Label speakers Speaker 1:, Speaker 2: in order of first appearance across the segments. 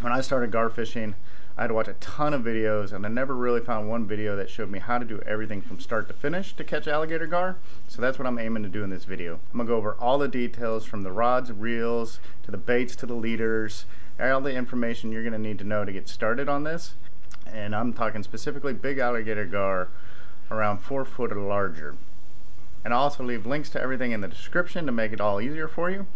Speaker 1: When I started gar fishing, I had to watch a ton of videos and I never really found one video that showed me how to do everything from start to finish to catch alligator gar. So that's what I'm aiming to do in this video. I'm gonna go over all the details from the rods, reels, to the baits, to the leaders, all the information you're gonna need to know to get started on this. And I'm talking specifically big alligator gar around four foot or larger. And I'll also leave links to everything in the description to make it all easier for you.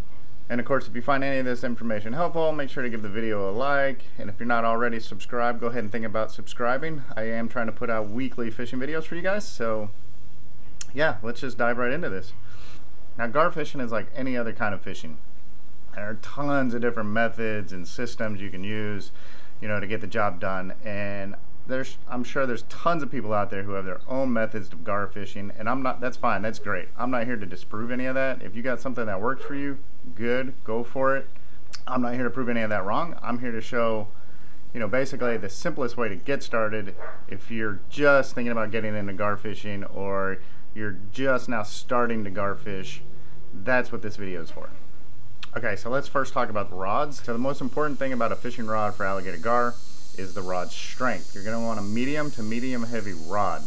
Speaker 1: And of course, if you find any of this information helpful, make sure to give the video a like. And if you're not already subscribed, go ahead and think about subscribing. I am trying to put out weekly fishing videos for you guys. So yeah, let's just dive right into this. Now, gar fishing is like any other kind of fishing. There are tons of different methods and systems you can use, you know, to get the job done. And there's I'm sure there's tons of people out there who have their own methods of gar fishing and I'm not that's fine that's great I'm not here to disprove any of that if you got something that works for you good go for it. I'm not here to prove any of that wrong. I'm here to show you know basically the simplest way to get started. If you're just thinking about getting into gar fishing or you're just now starting to gar fish that's what this video is for. Okay so let's first talk about the rods. So the most important thing about a fishing rod for alligator gar is the rod strength. You're going to want a medium to medium heavy rod.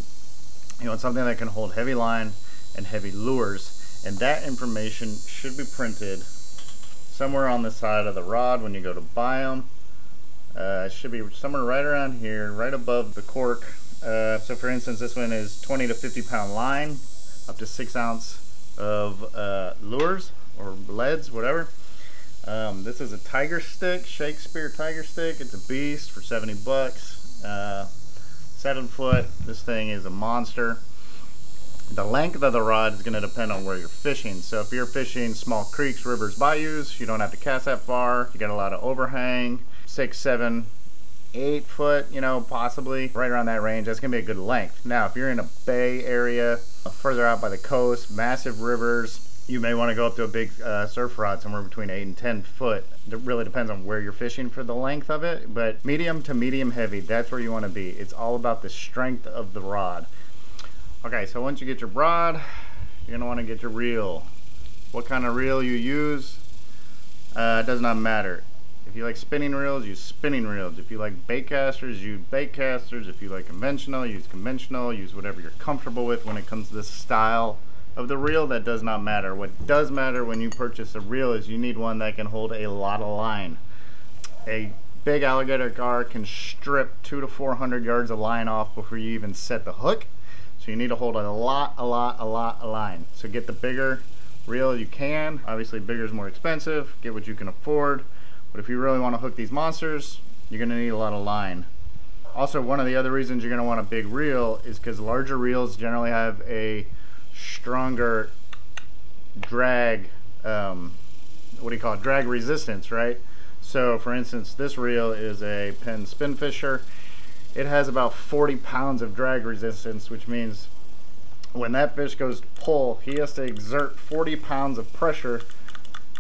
Speaker 1: You want something that can hold heavy line and heavy lures and that information should be printed somewhere on the side of the rod when you go to buy them. Uh, it should be somewhere right around here, right above the cork. Uh, so for instance, this one is 20 to 50 pound line, up to 6 ounce of uh, lures or leads, whatever. Um, this is a tiger stick, Shakespeare tiger stick. It's a beast for 70 bucks. Uh, seven foot. This thing is a monster. The length of the rod is going to depend on where you're fishing. So if you're fishing small creeks, rivers, bayous, you don't have to cast that far. You got a lot of overhang, six, seven, eight foot, you know, possibly right around that range. That's going to be a good length. Now, if you're in a bay area, further out by the coast, massive rivers, you may want to go up to a big uh, surf rod somewhere between 8 and 10 foot. It really depends on where you're fishing for the length of it, but medium to medium heavy, that's where you want to be. It's all about the strength of the rod. Okay, so once you get your rod, you're going to want to get your reel. What kind of reel you use, uh, does not matter. If you like spinning reels, use spinning reels. If you like bait casters, use bait casters. If you like conventional, use conventional. Use whatever you're comfortable with when it comes to this style of the reel that does not matter. What does matter when you purchase a reel is you need one that can hold a lot of line. A big alligator gar can strip two to 400 yards of line off before you even set the hook. So you need to hold a lot, a lot, a lot of line. So get the bigger reel you can. Obviously bigger is more expensive. Get what you can afford. But if you really want to hook these monsters, you're going to need a lot of line. Also, one of the other reasons you're going to want a big reel is because larger reels generally have a stronger drag, um, what do you call it, drag resistance, right? So for instance, this reel is a Penn Spinfisher. It has about 40 pounds of drag resistance, which means when that fish goes to pull, he has to exert 40 pounds of pressure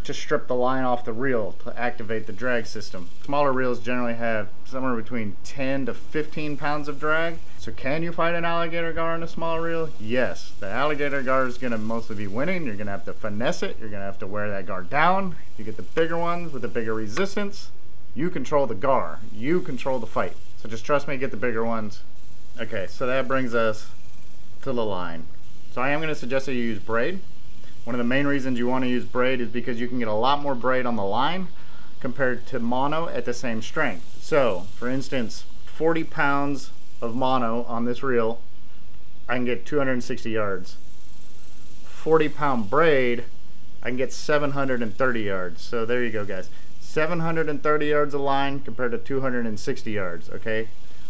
Speaker 1: to strip the line off the reel to activate the drag system. Smaller reels generally have somewhere between 10 to 15 pounds of drag. So can you fight an alligator gar on a small reel? Yes. The alligator gar is going to mostly be winning. You're going to have to finesse it. You're going to have to wear that gar down. You get the bigger ones with the bigger resistance. You control the gar. You control the fight. So just trust me, get the bigger ones. Okay, so that brings us to the line. So I am going to suggest that you use braid. One of the main reasons you want to use braid is because you can get a lot more braid on the line compared to mono at the same strength. So, for instance, 40 pounds of mono on this reel, I can get 260 yards. 40 pound braid, I can get 730 yards. So there you go, guys. 730 yards of line compared to 260 yards, okay?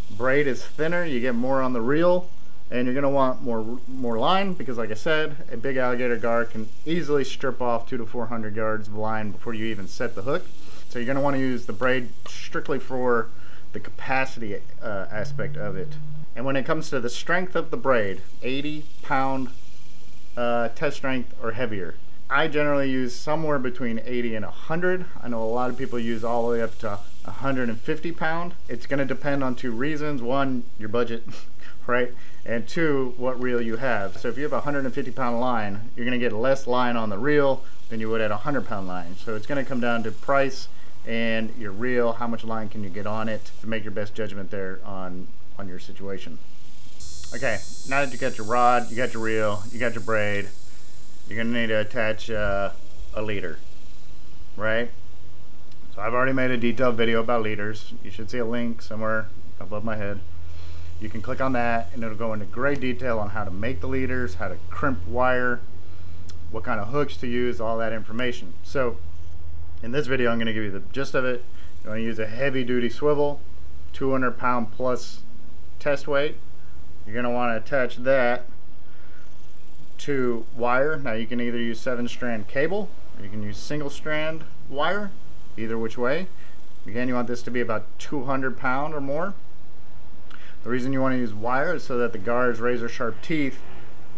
Speaker 1: Braid is thinner, you get more on the reel, and you're going to want more more line because like I said a big alligator gar can easily strip off two to four hundred yards of line before you even set the hook so you're going to want to use the braid strictly for the capacity uh, aspect of it and when it comes to the strength of the braid 80 pound uh, test strength or heavier I generally use somewhere between 80 and 100 I know a lot of people use all the way up to 150 pound it's going to depend on two reasons one your budget right? And two, what reel you have. So if you have a 150 pound line, you're gonna get less line on the reel than you would at a 100 pound line. So it's gonna come down to price and your reel, how much line can you get on it to make your best judgment there on, on your situation. Okay, now that you got your rod, you got your reel, you got your braid, you're gonna need to attach uh, a leader, right? So I've already made a detailed video about leaders. You should see a link somewhere above my head. You can click on that and it'll go into great detail on how to make the leaders, how to crimp wire, what kind of hooks to use, all that information. So in this video I'm going to give you the gist of it. You're going to use a heavy duty swivel, 200 pound plus test weight. You're going to want to attach that to wire. Now you can either use 7 strand cable or you can use single strand wire, either which way. Again, you want this to be about 200 pound or more. The reason you want to use wire is so that the gar's razor sharp teeth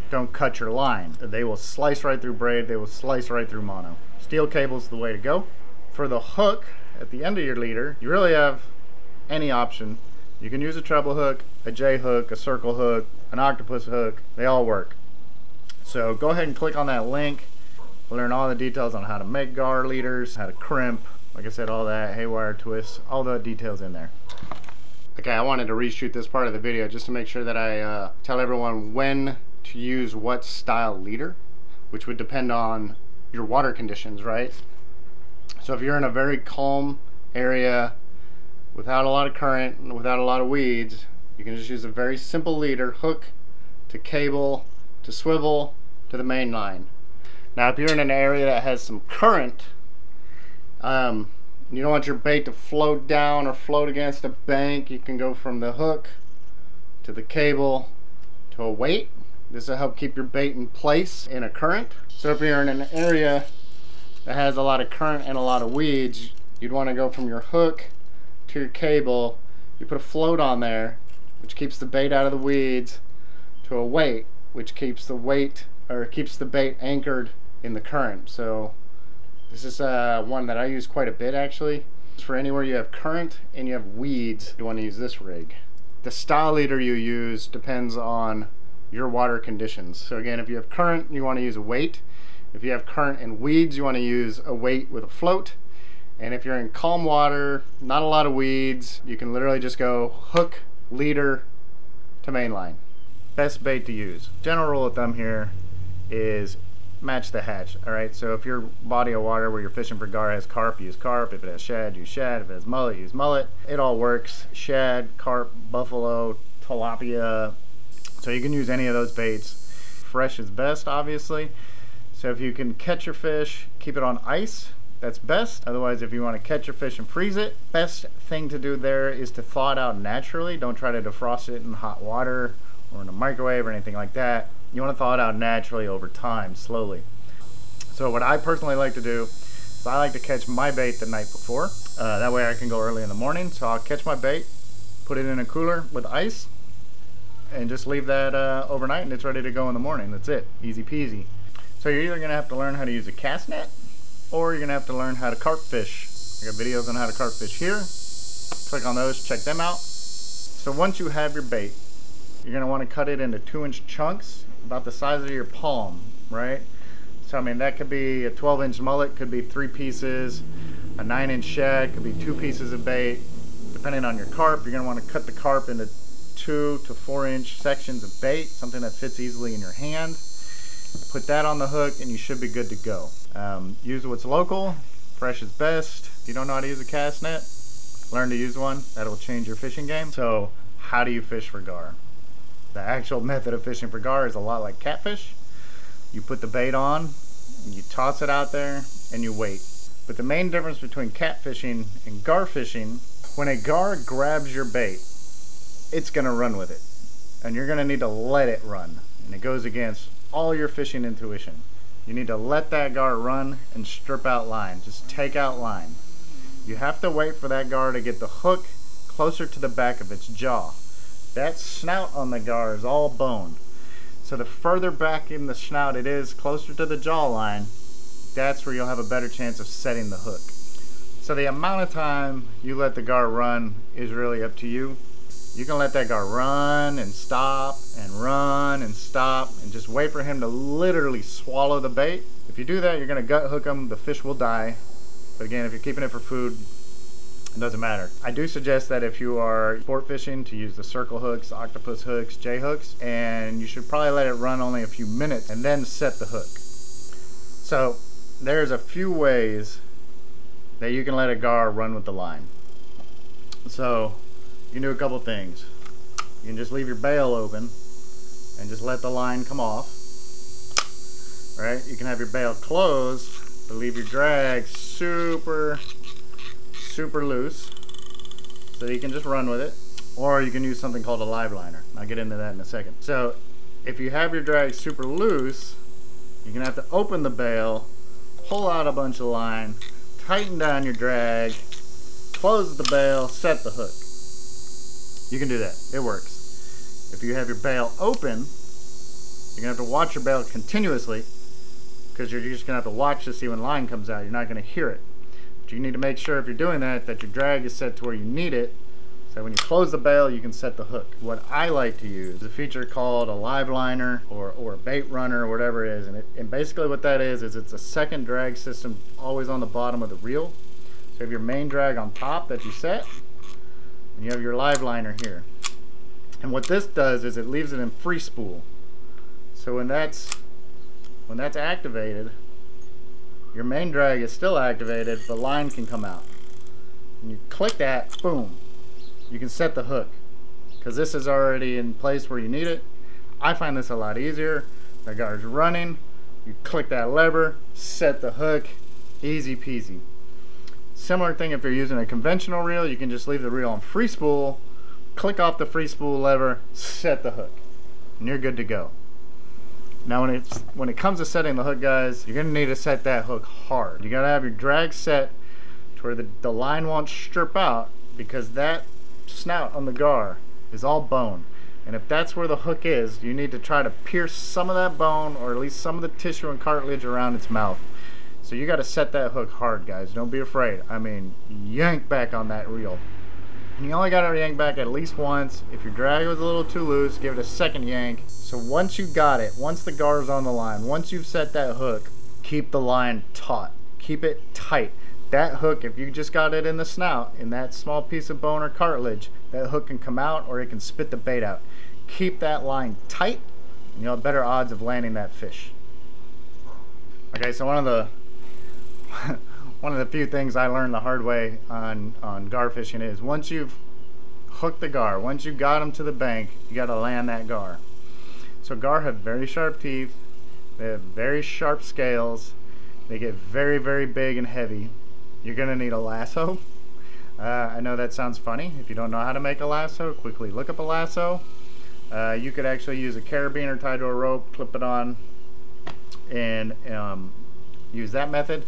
Speaker 1: don't cut your line. They will slice right through braid, they will slice right through mono. Steel cable's the way to go. For the hook at the end of your leader, you really have any option. You can use a treble hook, a J hook, a circle hook, an octopus hook, they all work. So go ahead and click on that link. Learn all the details on how to make gar leaders, how to crimp, like I said, all that, haywire twists, all the details in there. Okay, I wanted to reshoot this part of the video just to make sure that I uh, tell everyone when to use what style leader, which would depend on your water conditions, right? So if you're in a very calm area without a lot of current and without a lot of weeds, you can just use a very simple leader, hook to cable to swivel to the main line. Now if you're in an area that has some current, um, you don't want your bait to float down or float against a bank, you can go from the hook to the cable to a weight. This will help keep your bait in place in a current. So if you're in an area that has a lot of current and a lot of weeds, you'd want to go from your hook to your cable. You put a float on there, which keeps the bait out of the weeds, to a weight, which keeps the weight or keeps the bait anchored in the current. So this is uh, one that I use quite a bit actually. For anywhere you have current and you have weeds, you want to use this rig. The style leader you use depends on your water conditions. So again, if you have current, you want to use a weight. If you have current and weeds, you want to use a weight with a float. And if you're in calm water, not a lot of weeds, you can literally just go hook, leader to mainline. Best bait to use. General rule of thumb here is match the hatch. All right, so if your body of water where you're fishing for gar has carp, use carp. If it has shad, use shad. If it has mullet, use mullet. It all works. Shad, carp, buffalo, tilapia. So you can use any of those baits. Fresh is best, obviously. So if you can catch your fish, keep it on ice. That's best. Otherwise, if you want to catch your fish and freeze it, best thing to do there is to thaw it out naturally. Don't try to defrost it in hot water or in a microwave or anything like that you want to thaw it out naturally over time, slowly. So what I personally like to do is I like to catch my bait the night before. Uh, that way I can go early in the morning. So I'll catch my bait, put it in a cooler with ice, and just leave that uh, overnight and it's ready to go in the morning. That's it, easy peasy. So you're either going to have to learn how to use a cast net or you're going to have to learn how to carp fish. I got videos on how to carp fish here. Click on those, check them out. So once you have your bait, you're going to want to cut it into two inch chunks about the size of your palm, right? So I mean that could be a 12 inch mullet, could be three pieces, a nine inch shad, could be two pieces of bait. Depending on your carp, you're gonna wanna cut the carp into two to four inch sections of bait, something that fits easily in your hand. Put that on the hook and you should be good to go. Um, use what's local, fresh is best. If you don't know how to use a cast net, learn to use one. That'll change your fishing game. So how do you fish for gar? The actual method of fishing for gar is a lot like catfish. You put the bait on, you toss it out there, and you wait. But the main difference between catfishing and gar fishing, when a gar grabs your bait, it's going to run with it. And you're going to need to let it run. And it goes against all your fishing intuition. You need to let that gar run and strip out line. Just take out line. You have to wait for that gar to get the hook closer to the back of its jaw. That snout on the gar is all bone. So the further back in the snout it is, closer to the jawline, that's where you'll have a better chance of setting the hook. So the amount of time you let the gar run is really up to you. You can let that gar run and stop and run and stop and just wait for him to literally swallow the bait. If you do that, you're gonna gut hook him, the fish will die. But again, if you're keeping it for food, it doesn't matter. I do suggest that if you are sport fishing to use the circle hooks, octopus hooks, J hooks, and you should probably let it run only a few minutes and then set the hook. So there's a few ways that you can let a gar run with the line. So you can do a couple things. You can just leave your bail open and just let the line come off. Right? You can have your bail closed, but leave your drag super, super loose so you can just run with it. Or you can use something called a live liner. I'll get into that in a second. So if you have your drag super loose, you're gonna have to open the bail, pull out a bunch of line, tighten down your drag, close the bail, set the hook. You can do that. It works. If you have your bail open, you're to have to watch your bail continuously because you're just to have to watch to see when line comes out. You're not to hear it. But you need to make sure if you're doing that that your drag is set to where you need it so when you close the bail, you can set the hook. What I like to use is a feature called a live liner or, or a bait runner or whatever it is. And, it, and basically what that is, is it's a second drag system always on the bottom of the reel. So you have your main drag on top that you set, and you have your live liner here. And what this does is it leaves it in free spool. So when that's when that's activated, your main drag is still activated, the line can come out. And you click that, boom, you can set the hook because this is already in place where you need it. I find this a lot easier. The gar's running, you click that lever, set the hook, easy peasy. Similar thing if you're using a conventional reel, you can just leave the reel on free spool, click off the free spool lever, set the hook, and you're good to go. Now when it's when it comes to setting the hook guys, you're gonna need to set that hook hard. You gotta have your drag set to where the, the line won't strip out because that snout on the gar is all bone. And if that's where the hook is, you need to try to pierce some of that bone or at least some of the tissue and cartilage around its mouth. So you got to set that hook hard, guys. Don't be afraid. I mean, yank back on that reel. And you only got to yank back at least once. If your drag was a little too loose, give it a second yank. So once you got it, once the gar's on the line, once you've set that hook, keep the line taut. Keep it tight that hook, if you just got it in the snout, in that small piece of bone or cartilage, that hook can come out or it can spit the bait out. Keep that line tight, and you'll have better odds of landing that fish. Okay, so one of the one of the few things I learned the hard way on, on gar fishing is once you've hooked the gar, once you've got them to the bank, you got to land that gar. So gar have very sharp teeth, they have very sharp scales, they get very, very big and heavy you're going to need a lasso. Uh, I know that sounds funny. If you don't know how to make a lasso, quickly look up a lasso. Uh, you could actually use a carabiner tied to a rope, clip it on, and um, use that method.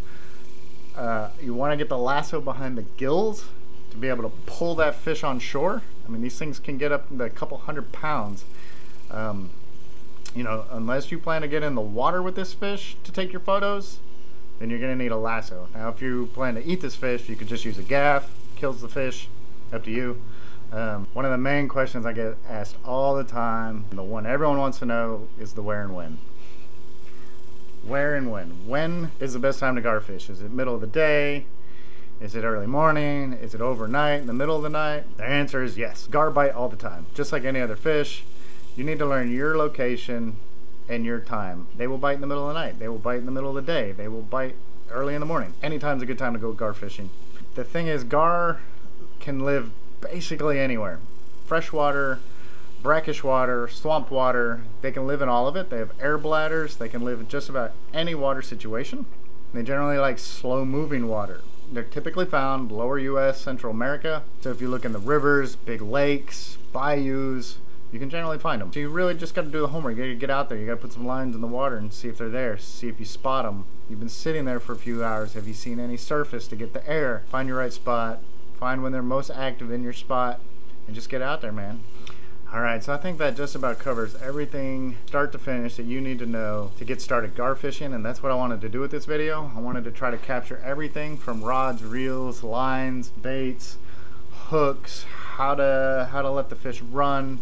Speaker 1: Uh, you want to get the lasso behind the gills to be able to pull that fish on shore. I mean, these things can get up to a couple hundred pounds. Um, you know, unless you plan to get in the water with this fish to take your photos, then you're going to need a lasso. Now if you plan to eat this fish, you could just use a gaff, kills the fish, up to you. Um, one of the main questions I get asked all the time, and the one everyone wants to know, is the where and when. Where and when. When is the best time to garfish? Is it middle of the day? Is it early morning? Is it overnight, in the middle of the night? The answer is yes. Gar bite all the time. Just like any other fish, you need to learn your location and your time. They will bite in the middle of the night. They will bite in the middle of the day. They will bite early in the morning. Anytime's a good time to go gar fishing. The thing is, gar can live basically anywhere. Freshwater, brackish water, swamp water, they can live in all of it. They have air bladders. They can live in just about any water situation. They generally like slow moving water. They're typically found lower U.S., Central America. So if you look in the rivers, big lakes, bayous, you can generally find them. So you really just got to do the homework. You got to get out there. You got to put some lines in the water and see if they're there. See if you spot them. You've been sitting there for a few hours. Have you seen any surface to get the air? Find your right spot. Find when they're most active in your spot and just get out there, man. Alright, so I think that just about covers everything start to finish that you need to know to get started gar fishing and that's what I wanted to do with this video. I wanted to try to capture everything from rods, reels, lines, baits, hooks, how to how to let the fish run,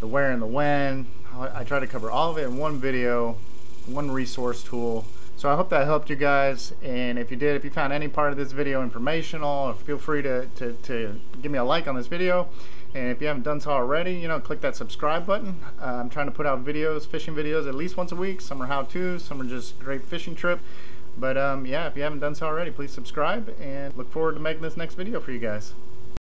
Speaker 1: the where and the when. I try to cover all of it in one video, one resource tool, So I hope that helped you guys. And if you did, if you found any part of this video informational, feel free to, to, to give me a like on this video. And if you haven't done so already, you know, click that subscribe button. Uh, I'm trying to put out videos, fishing videos, at least once a week. Some are how-tos, some are just great fishing trip. But um, yeah, if you haven't done so already, please subscribe and look forward to making this next video for you guys.